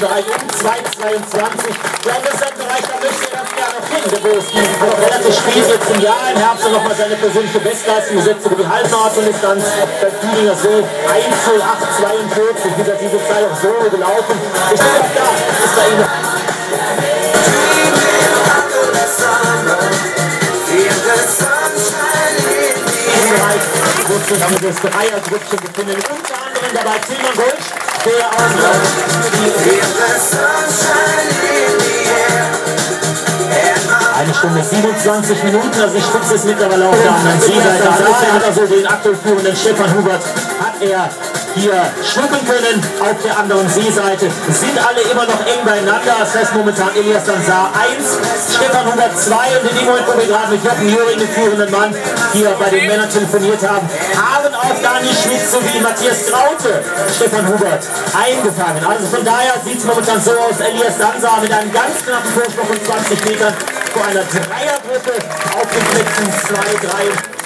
Bereich um 2,22. Ja, und das ist ein Bereich, da möchte er ganz gerne noch hin. Der Bo ist noch relativ spät jetzt im Jahr. Im Herbst noch mal seine persönliche Bestleistung gesetzt über die Halbmarathon-Distanz. Bei Tübinger so 1,08,42. Wie gesagt, diese Zeit auch so gelaufen. Ich denke, auch da ist bei ihm sich dieses Dreiergrüppchen befinden. Unter anderem dabei Tilman Golsch, der auch eine Stunde 27 Minuten, also ich spitze es mittlerweile auf der anderen Seeseite. Da hat er so den aktuell führenden Stefan Hubert, hat er hier schlucken können auf der anderen Seeseite. Sind alle immer noch eng beieinander. Das heißt momentan Elias Danzar 1, Stefan Hubert 2 und in dem Moment, wo wir gerade mit Jochen Jöring, den führenden Mann, hier bei den Männern telefoniert haben, haben auch Dani Schmidt sowie Matthias Traute Stefan Hubert eingefangen. Also von daher sieht es momentan so aus, Elias Danzar mit einem ganz knappen Vorsprung von 20 Metern vor einer Dreiergruppe auf den Plätzen 2,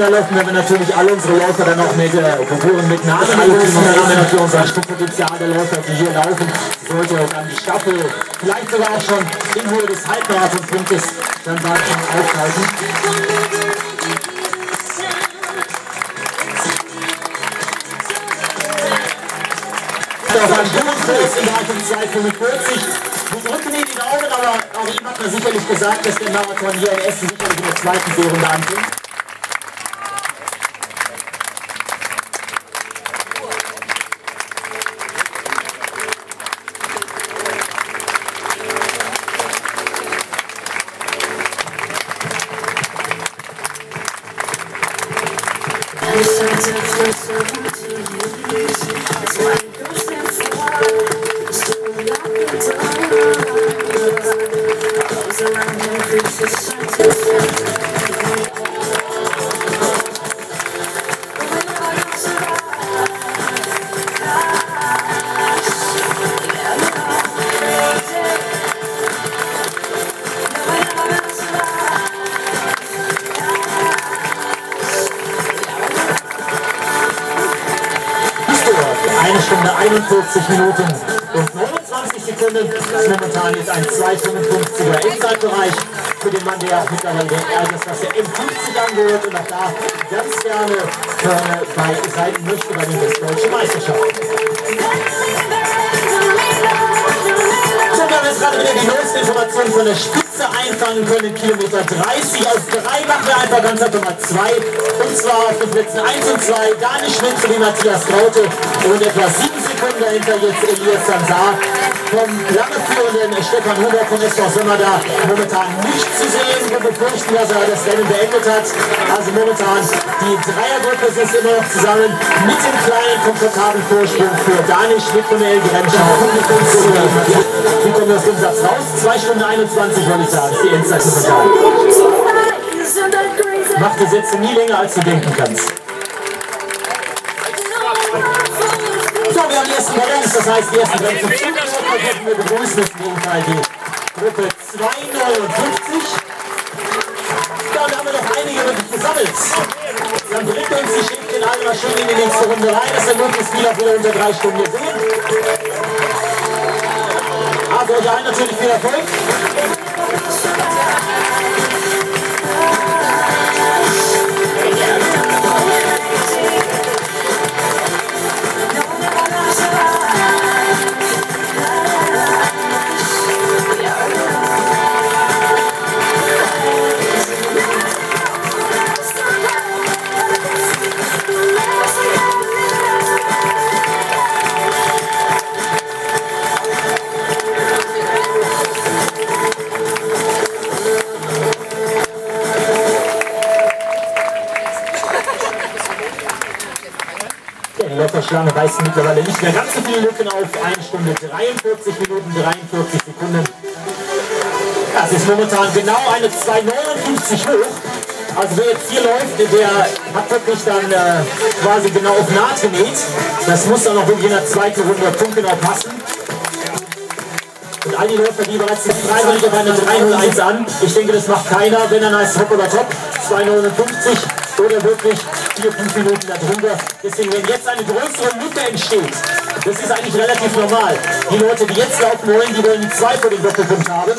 3 Ziel laufen, wenn wir natürlich alle unsere Läufer dann auch mit äh, Konkuren mit Namen und dann haben wir natürlich unser Stückpotenzial der Läufer, die hier laufen, sollte dann die Staffel vielleicht sogar auch schon in Höhe des Halbmarathonpunktes dann bald schon aufhalten. Auf einem guten Kurs im Bereich 2,45. Wir drücken ihm die Daumen, aber auch ihm hat man sicherlich gesagt, dass der Marathon hier in Essen sicherlich in der zweiten Seerunde anfängt. 41 Minuten und 29 Sekunden. Das ist momentan jetzt ein 2,55er Inside-Bereich für den Mann, der mittlerweile der Altersklasse M50 angehört und auch da ganz gerne vorne bei sein möchte bei den Westdeutschen Meisterschaften. Gerade wieder die Information von der Spitze einfangen können. Kilometer 30 aus 3 machen wir einfach ganz auf Nummer 2. Und zwar auf den Plätzen 1 und 2 Dani Schmidt sowie Matthias Traute und etwa 7 Sekunden dahinter jetzt Elias Sanzar vom lange führenden Stefan Huber von SV da momentan nicht zu sehen. Wir befürchten, dass er das Rennen beendet hat. Also momentan die Dreiergruppe ist immer noch zusammen mit dem kleinen komfortablen Vorsprung für Dani Schmidt von der Rennschau. Wie kommen wir aus dem Satz raus? 2 Stunden 21 würde ich sagen, ist die Endzeit zu verkaufen. Mach die Sätze nie länger, als du denken kannst. Ersten Balance, das heißt, die ersten Grenzen zum hätten wir begrüßen müssen, jedenfalls die Gruppe 259. Ja, und da haben wir noch einige wirklich gesammelt. Dann bringt uns die Schäfchen alle mal schön in die nächste Runde rein, wir möglichst viel auch wieder unter drei Stunden sehen. Also euch allen natürlich viel Erfolg. Schlange weist mittlerweile nicht mehr ganz so viele Lücken auf. Eine Stunde 43 Minuten 43 Sekunden. Das ist momentan genau eine 2,59 hoch. Also wer jetzt hier läuft, der hat wirklich dann äh, quasi genau auf Naht genäht. Das muss dann auch in der zweiten Runde punktgenau passen. Und all die Läufer, die bereits die freiwillig auf eine 301 an, ich denke, das macht keiner, wenn dann heißt Top oder Top, 259 oder wirklich 4, 5 Minuten darunter. Deswegen, wenn jetzt eine größere Lücke entsteht, das ist eigentlich relativ normal. Die Leute, die jetzt laufen wollen, die wollen die zwei vor dem Doppelpunkt haben.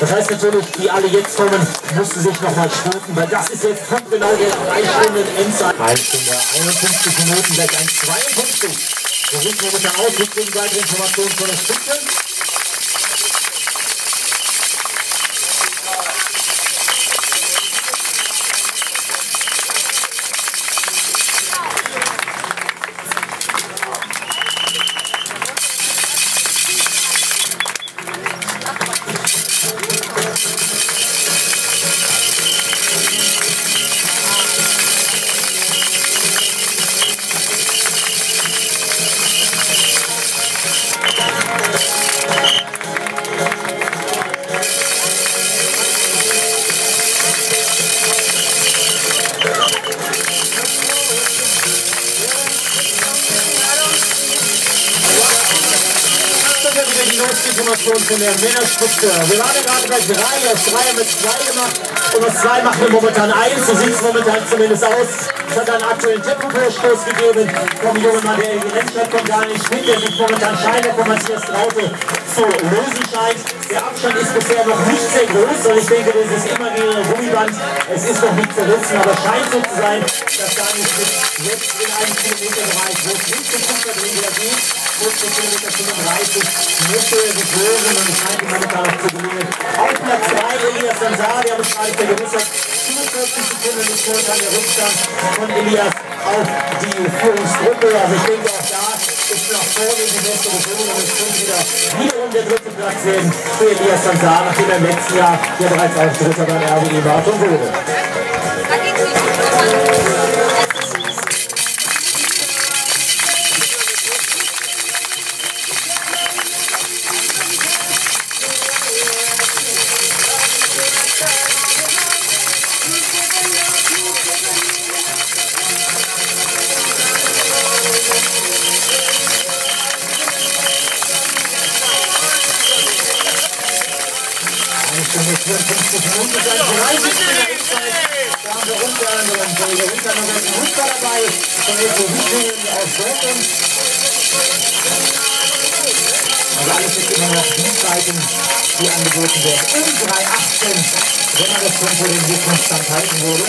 Das heißt natürlich, die alle jetzt kommen, mussten sich nochmal sputen, weil das ist jetzt punktgenau der 3 Stunden Endzeit. 1 Stunde 51 Minuten, gleich ein 52. Wir sind momentan aus, wir kriegen weitere Informationen von der Spitze. Information von der Männerspitze. Wir waren gerade bei drei, aus drei haben wir zwei gemacht und aus zwei machen wir momentan eins. So sieht es momentan zumindest aus. Es hat einen aktuellen Tempovorstoß gegeben vom jungen Mann, der die Rennstadt kommt gar nicht mit. Der sich momentan Scheine von Matthias Traute zu lösen scheint. Der Abstand ist bisher noch nicht sehr groß und ich denke, das ist immer wie ein Gummiband. Es ist noch nicht zerrissen, aber scheint so zu sein, dass Daniel Schmidt jetzt in einem Kilometerbereich, wo es nicht zum Kupferdreh wieder geht, kurz vor Kilometer 35, möchte sich hören und es scheint ihm momentan noch zu gelingen. Auf Platz 3 Elias Sanzar, wir haben es gerade vergewissert, 45 Sekunden ist momentan der Rückstand von Elias auf die Führungsgruppe. Also ich denke auch da ist nach vorne die bessere Führung und es könnte wieder wiederum der dritte Platz werden für Elias Sanzar, nachdem er im letzten Jahr ja bereits auch Dritter beim RWE war und wurde. Da haben wir unter anderem Kollege Winter noch einen Rüster dabei, von Eco Hütingen aus Dortmund. Also alles sind immer noch Dienstleiten, die angeboten werden. Um 3,18, wenn man das Tempo den wir konstant halten würde.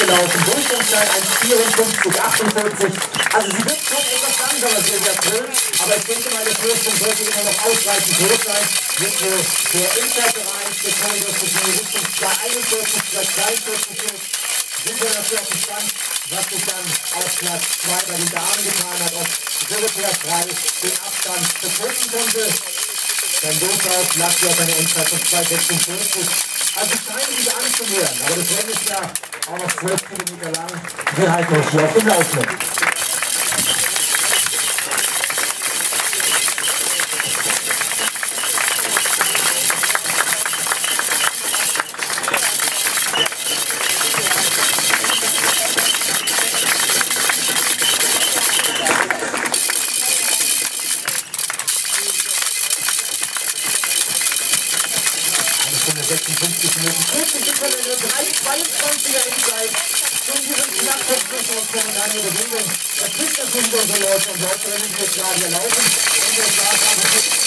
Durchgelaufen. Durchgangszeit 1,54, 48. Also sie wird schon etwas langsamer, sehr schön. Aber ich denke mal, der sollte immer noch ausreichend groß sein. Wird so der Inside-Bereich der Korridor zwischen Richtung 241, 242 sind wir natürlich auch gespannt, was sich dann auf Platz 2 bei den Damen getan hat, ob Dorothea Frei den Abstand verkürzen konnte. Dann durchaus lag sie auf eine Endzeit von 2,56. Also es scheint sich anzuhören, aber das Rennen ist ja noch 12 Kilometer lang. Wir halten euch hier auf dem Laufenden. Stunde 56 Minuten 40 Sekunden, 3,22er Inside. in diesem Knackpunkt zwischen uns momentan in Bewegung. Das trifft natürlich unsere Leute und Leute, wenn wir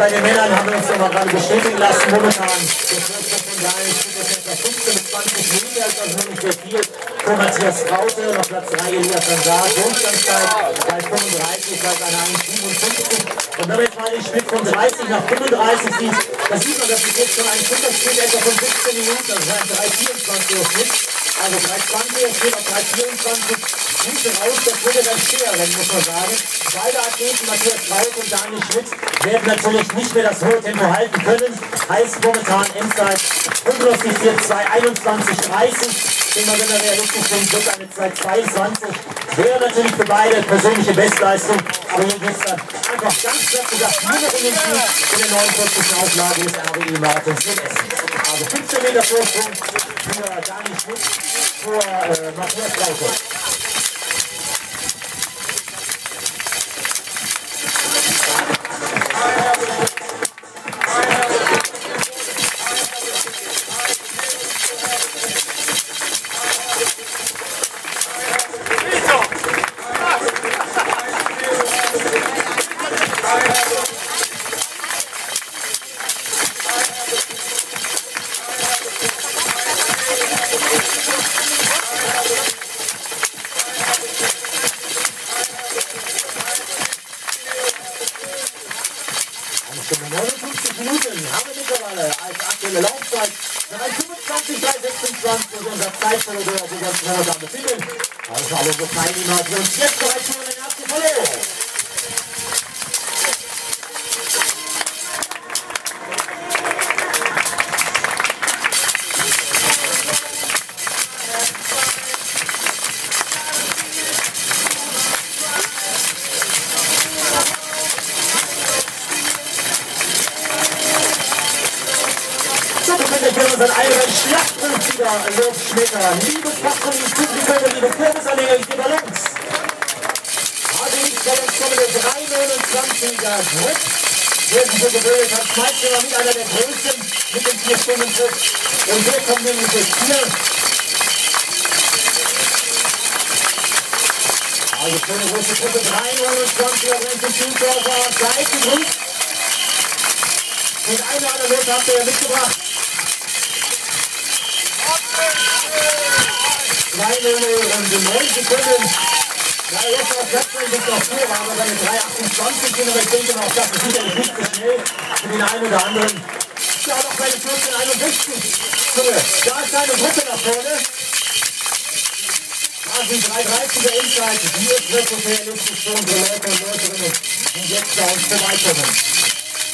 bei den Männern haben wir uns ja mal gerade bestätigen lassen, momentan der Förster von Daniel Schmidt etwa 15 bis 20 Minuten, also nicht sehr viel. Vor Matthias Kraute, noch Platz 3 Elias Sandar, Durchgangszeit bei 35, bei einer 1,57. Und wenn man jetzt mal den Schnitt von 30 nach 35 sieht, dann sieht man, dass es jetzt schon ein Unterschied etwa von 17 Minuten, also ein 3,24 Uhr Schnitt. Also 3,20, es geht auf 3,24 Minuten raus, das würde dann schwer werden, muss man sagen. Beide Athleten, Matthias Kraut und Daniel Schmidt, werden natürlich nicht mehr das hohe Tempo halten können. Heißt momentan Endzeit prognostiziert 2,21,30. Ich denke mal, wenn er realistisch sind, wird eine 2,22. Wäre natürlich für beide persönliche Bestleistung. Aber hier geht es einfach ganz knapp gesagt noch in den Sieg in der 49. Auflage des RWE Marathons in Essen. Also 15 Meter Vorsprung für Daniel Schmidt vor äh, Matthias Kraut. Eine Also alle unsere Teilnehmer, die uns jetzt bereits schon den ersten Luftschmecker. Liebe Fachkollegen, Publikum, liebe Kursanhänger, ich gebe Ballons. Allerdings soll uns kommende 329er Druck werden so gebildet, hat Schweizer mit einer der größten mit dem 4 Stunden Druck. Und wir kommen nämlich jetzt hier. Also eine große Gruppe 329er bringt die Zuschauer Seitengrund. Und eine Anekdote habt ihr ja mitgebracht. Kleine und 9 Sekunden. Ja, jetzt auf Platz sind noch vor, aber seine 3,28 sind, aber ich denke mal, auch das ist sicherlich nicht zu schnell für den einen oder anderen. Ja, noch seine 14,61. So, da ist seine Gruppe nach vorne. Da sind 3,30er Inside. Hier wird so realistisch für unsere Leute und Läuferinnen, die jetzt da uns vorbeikommen.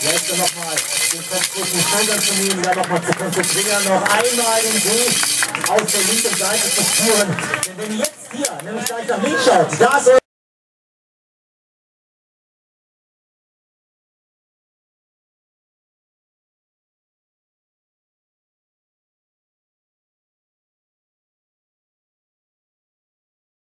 Jetzt nochmal den Kopf zwischen Schultern zu nehmen, dann nochmal zu konzentrieren, noch einmal den Weg auf der linken Seite zu führen. Denn wenn jetzt hier nämlich gleich nach links schaut, da soll